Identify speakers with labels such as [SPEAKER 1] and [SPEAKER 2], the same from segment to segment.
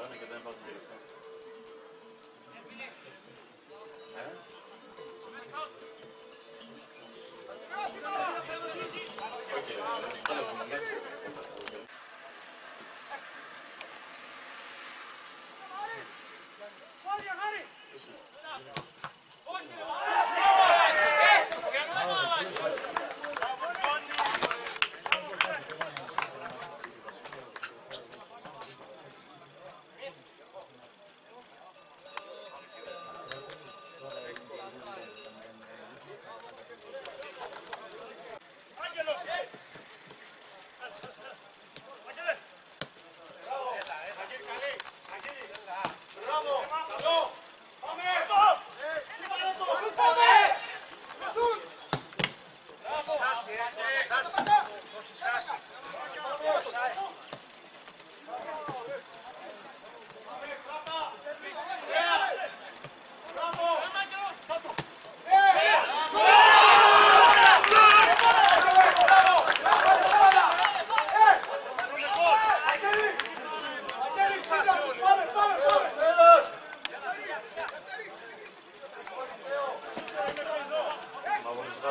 [SPEAKER 1] falando que eu não o direito. É? Ok,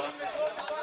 [SPEAKER 1] fala.